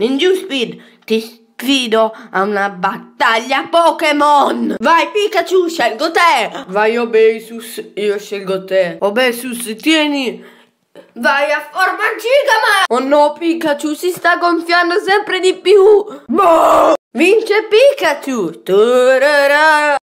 Ninja Speed, ti sfido a una battaglia Pokémon! Vai Pikachu, scelgo te! Vai Obesus, io scelgo te. Obesus, tieni! Vai a forma Gigama! Oh no, Pikachu si sta gonfiando sempre di più! Boh! Vince Pikachu! Tururà!